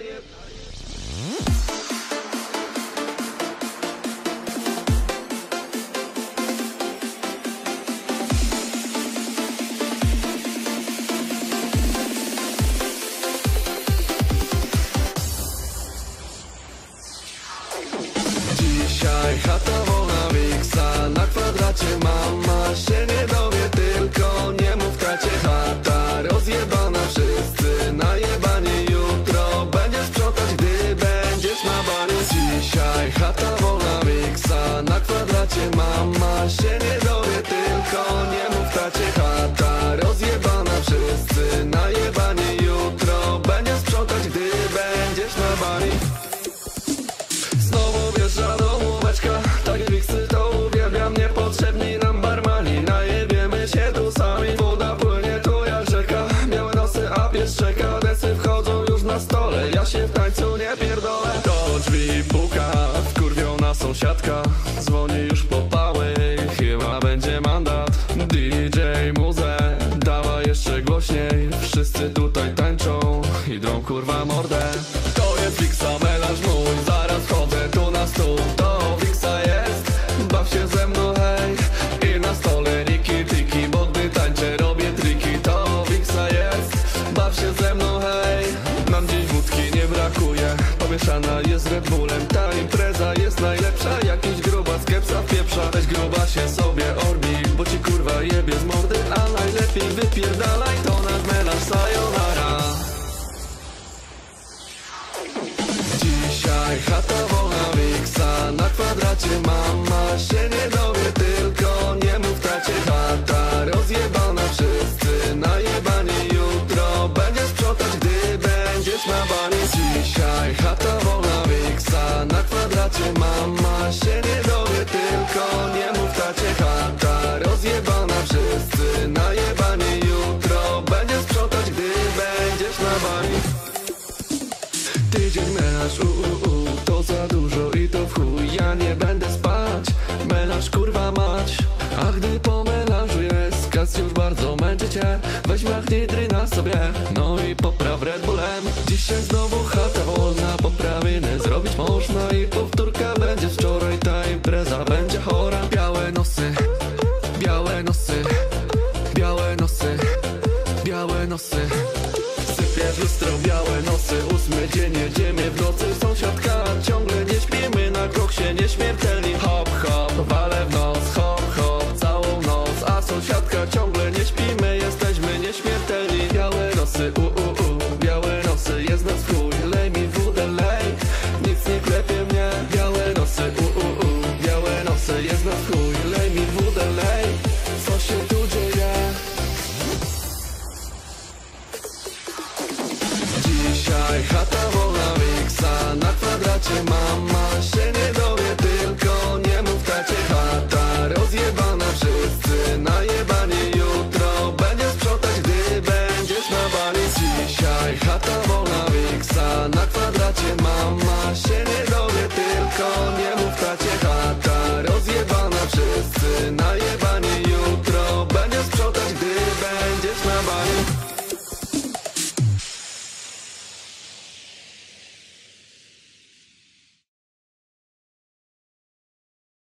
Dzisiaj Kwadracie mama się nie dowie Tylko nie mów tacie chata Rozjebana wszyscy Najebani jutro. Będziesz sprzątać gdy będziesz na bani Znowu wjeżdża do łóweczka Takie wiksy to uwielbiam. Niepotrzebni nam barmani Najebiemy się tu sami. Woda płynie tu jak rzeka. Białe nosy, a pies czeka. Desy wchodzą już na stole. Ja się w tańcu nie pierdolę. Do drzwi puka Wkurwiona sąsiadka Wszyscy tutaj tańczą Idą kurwa mordę. To jest Wiksa melanż mój Zaraz chodzę tu na stół. To Wiksa jest Baw się ze mną hej. I na stole riki tiki Bo gdy tańczę robię triki. To Wiksa jest Baw się ze mną hej. Nam dziś wódki nie brakuje Pomieszana jest Red Bullem. Ta impreza jest najlepsza Jakiś gruba skepsa pieprza Weź gruba się sobie orbi Bo ci kurwa jebie z mordy A najlepiej wypierdalaj za dużo i to w chuj. Ja nie będę spać. Melanż kurwa mać. A gdy po melanżu jest Kas już bardzo męczy cię. Weź machnitry na sobie. No i popraw Red Bullem. Dzisiaj znowu chata wolna. Poprawiny zrobić można I powtórka będzie wczoraj. Ta impreza będzie chora. Białe nosy Białe nosy Białe nosy Białe nosy. Sypie w lustro białe Ósmy dzień jedziemy w nocy. Sąsiadka ciągle nie śpimy Na kroksie nieśmiertelni Hop hop, wale w nos Dzisiaj chata